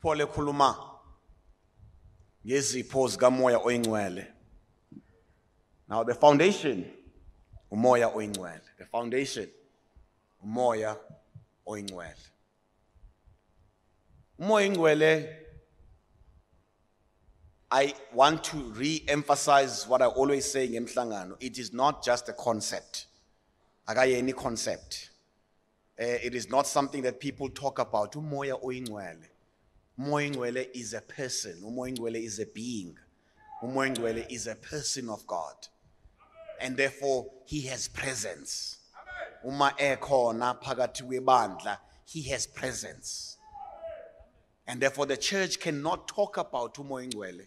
Paul ekhuluma ngezipho zikamoya oyingcwele. Now the foundation umoya oyingcwele. The foundation umoya oyingcwele. Umoya oyingcwele I want to re-emphasize what I always say in ngemhlangano. It is not just a concept. Akayeni concept. Eh, it is not something that people talk about. Umoya oyingcwele. Umoya oyingcwele is a person. Umoya oyingcwele is a being. Umoya oyingcwele is a person of God. And therefore he has presence. Uma ekhona phakathi kwebandla, he has presence. And therefore the church cannot talk about umoya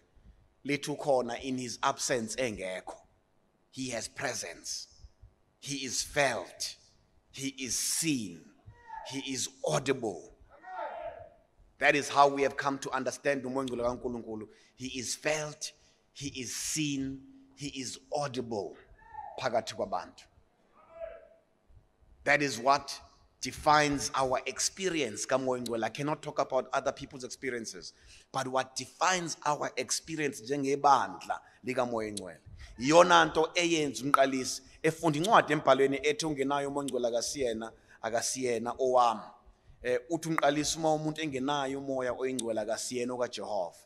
little corner in his absence. He has presence. He is felt. He is seen. He is audible. That is how we have come to understand. He is felt, he is seen, he is audible. That is what defines our experience kamoya oyingcwele. I cannot talk about other people's experiences, but what defines our experience njengebandla likamoya oyingcwele. Iyona nto eyenza umqalisi efunda incwadi embhalweni ethi ungenayo umoya oyingcwele akasiyena akasiyena owami. Eh uthi umqalisi uma umuntu engenayo umoya oyingcwele akasiyena okaJehova.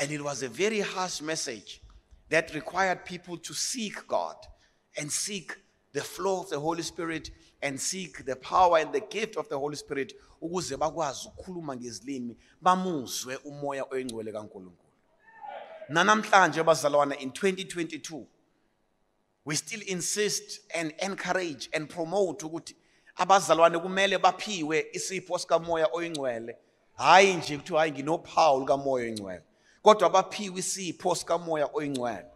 And it was a very harsh message that required people to seek God and seek the flow of the Holy Spirit and seek the power and the gift of the Holy Spirit ukuze bakwazi ukukhuluma ngezilimi bamuzwe umoya oyingcwele kaNkulunkulu. Nanamhlanje bazalwane in 2022 we still insist and encourage and promote ukuthi abazalwane kumele baphiwe isipho sikamoya oyingcwele hayi nje kuthiwa hayi nginophawu likamoya oyingcwele kodwa baphiwe isipho sikamoya oyingcwele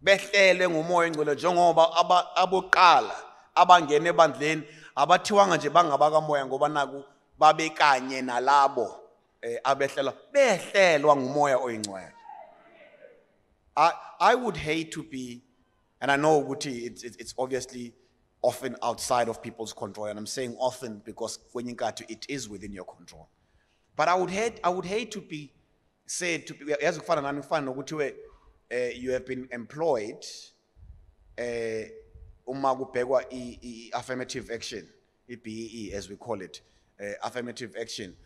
behlele ngomoya oyingcwele njengoba aboqala abangena ebandleni abathiwanga nje bangabakamoya ngoba naku babekanye nalabo eh, abehlelwa behlelwa ngumoya oyingcwele I, I would hate to be, and I know Guti, it's, it's, it's obviously often outside of people's control, and I'm saying often because when you got to, it is within your control. But I would hate, I would hate to be said to be, as we, eh, you have been employed, i- affirmative action, i-BEE as we call it, eh, affirmative action,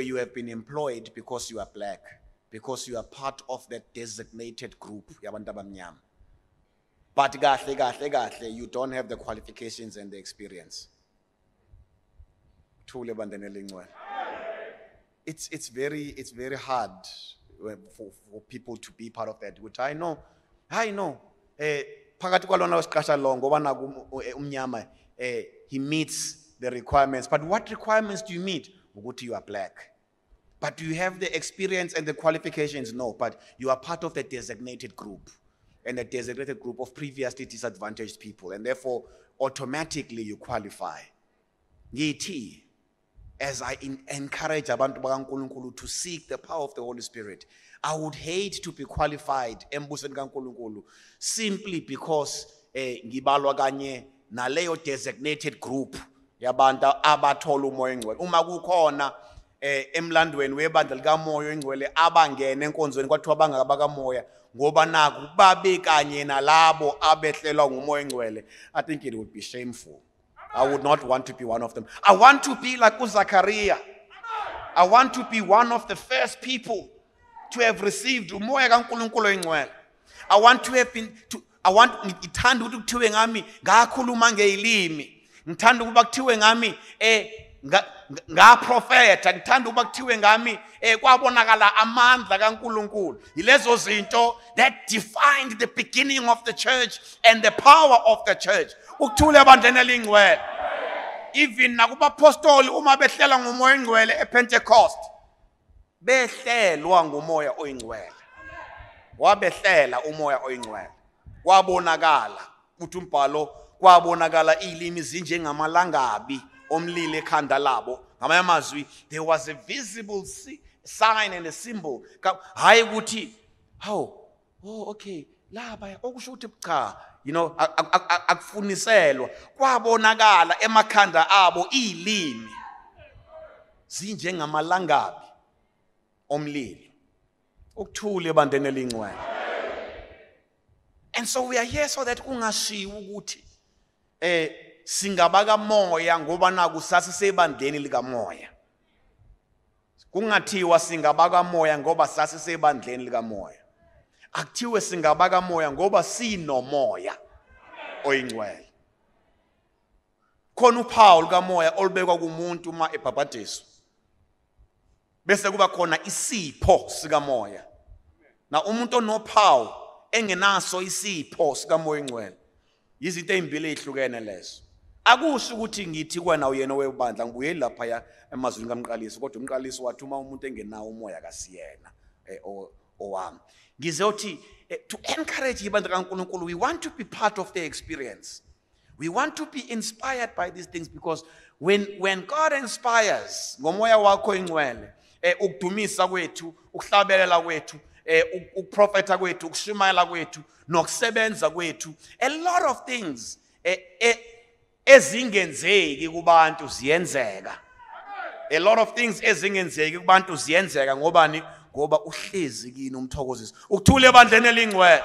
you have been employed because you are black, because you are part of that designated group. But kahle kahle kahle you don't have the qualifications and the experience. It's it's very it's very hard for, for people to be part of that. Which I know, I know. Eh phakathi kwalona wesiqasha lo ngoba naku eh, umnyama eh he meets the requirements. But what requirements do you meet? Ukuthi you are black. But do you have the experience and the qualifications? No, but you are part of the designated group and a designated group of previously disadvantaged people, and therefore automatically you qualify. As I in- encourage abantu bakaNkulunkulu to seek the power of the Holy Spirit, I would hate to be qualified simply because eh ngibalwa kanye naleyo designated group yabantu abathola umoya engcwele. Uma kukhona eh emlandweni webandla likamoya oyingcwele abangena enkonzweni kwathiwa bangabakamoya ngoba naku babe kanye nalabo abehlelwa ngumoya engcwele. I think it would be shameful. I would not want to be one of them. I want to be like uZachariah i want to be one of the first people to have received umoya kaNkulunkulu oyingcwele i want to have been to i want ngithanda ukuthi kuthiwe ngami ngakhuluma ngezilimi ngithanda ukuba kuthiwe ngami eh nga- nga- ngaprofeta ngithanda ukuba kuthiwe ngami eh kwabonakala amandla kaNkulunkulu. Yilezo zinto that defined the beginning of the church and the power of the church. Ukuthule abantwana lingcwele even nakubapostoli uma behlela ngomoya engcwele ePentecost behlelwa ngumoya oyingcwele. Wabehlela umoya oyingcwele. Kwabonakala uthi umbhalo kwabonakala ilimi zinjengamalangabi omlilo ekhanda labo. Ngamanye amazwi there was a visible si- sign and a symbol. Ka- hayi ukuthi hawu oh okay laba okusho ukuthi cha you know ak- ak- ak- ak- akufuniselwa. Kwabonakala emakhanda abo ilimi zinjengamalangabi omlilo ukuthule ebandeni elingcwele. And so we are here so that kungashiyi ukuthi eh singabaka moya ngoba naku sasisebandleni likamoya. Kungathiwa singabaka moya ngoba sasisebandleni likamoya. Akuthiwe singabaka moya ngoba sinomoya oyingcwele. Khona uphawu likamoya olubekwa kumuntu uma ebhabhadiswa bese kuba khona isipho sikamoya. Na umuntu onophawu engenaso isipho sikamoya ingcwele izinto ezimbili ezihlukene lezo. Akusho ukuthi ngithi kwena uyena webandla ngibuyeli lapha emazwini kamqalisi kodwa umqalisi wathi uma umuntu engenawo umoya kasiyena eh, owami. Ngizothi eh, to encourage ibandla kaNkuluNkulu we want to be part of the experience. We want to be inspired by these things because when when God inspires ngomoya wakho ingcwele eh ukudumisa kwethu ukuhlabelela kwethu eh uk- ukuprofeta kwethu ukushumayela kwethu nokusebenza kwethu a lot of things ezingenzeki kubantu ziyenzeka. A lot of things ezingenzeki kubantu ziyenzeka. Ngobani? Ngoba uhlezi kini umthokozisi. Ukuthule ebandleni elingcwele.